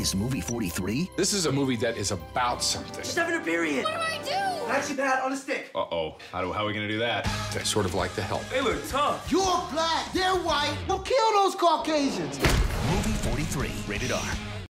is movie 43? This is a movie that is about something. Just having a period. What do I do? Action pad on a stick. Uh-oh. How, do, how are we gonna do that? I sort of like the help. They look tough. You're black, they're white. We'll kill those Caucasians. Movie 43, rated R.